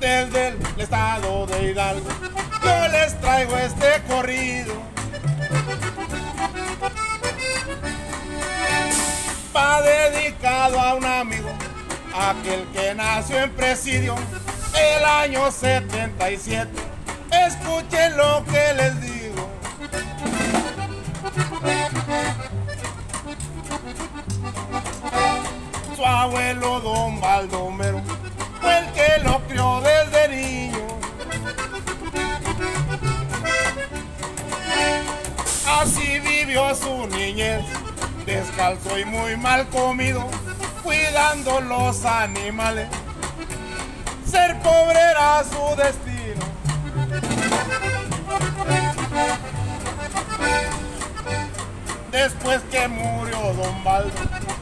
desde el estado de Hidalgo. Yo les traigo este corrido. Va dedicado a un amigo, aquel que nació en presidio el año 77. Escuchen lo que les digo. Su abuelo don Baldomero descalzo y muy mal comido, cuidando los animales. Ser pobre era su destino. Después que murió Don Baldo,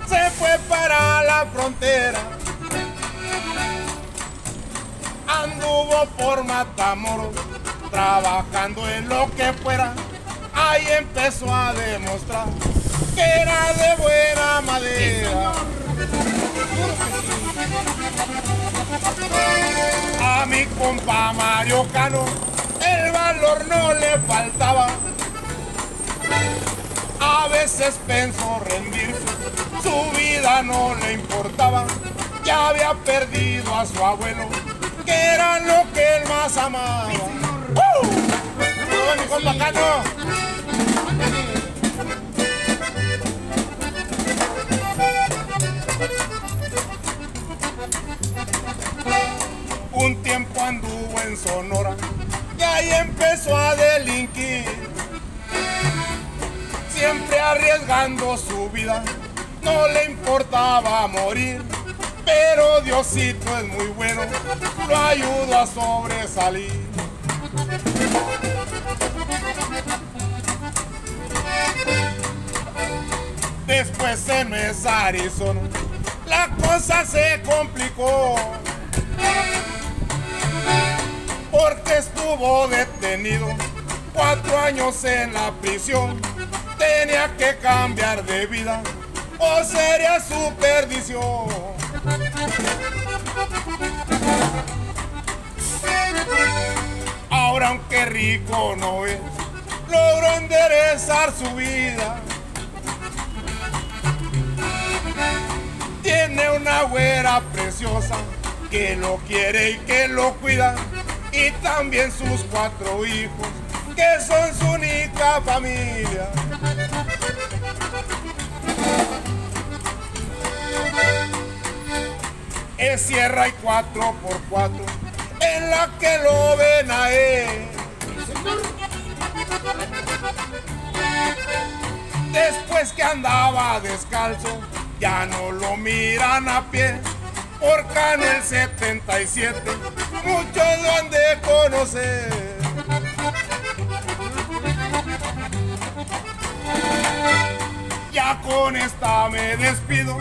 se fue para la frontera. Anduvo por Matamoros, trabajando en lo que fuera. Ahí empezó a demostrar que era de buena madera. A mi compa Mario Cano, el valor no le faltaba. A veces pensó rendirse, su vida no le importaba. Ya había perdido a su abuelo, que era lo que él más amaba. ¡Uh! ¡Saludos, mi compa Cano! En Sonora y ahí empezó a delinquir. Siempre arriesgando su vida, no le importaba morir. Pero Diosito es muy bueno, lo ayudó a sobresalir. Después en Arizona, la cosa se complicó. Estuvo detenido cuatro años en la prisión. Tenía que cambiar de vida o sería su perdición. Ahora aunque rico no es, logró enderezar su vida. Tiene una güera preciosa que lo quiere y que lo cuida. Y también sus cuatro hijos, que son su única familia. Es sierra y cuatro por cuatro, en la que lo ven a él. Después que andaba descalzo, ya no lo miran a pie, porque en el 77 muchos lo han de conocer. Ya con esta me despido,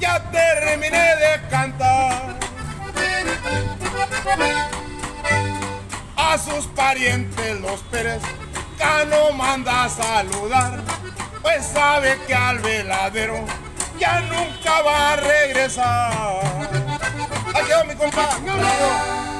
ya terminé de cantar. A sus parientes los Pérez, Cano manda a saludar, pues sabe que al veladero ya nunca va a regresar. Mi compa.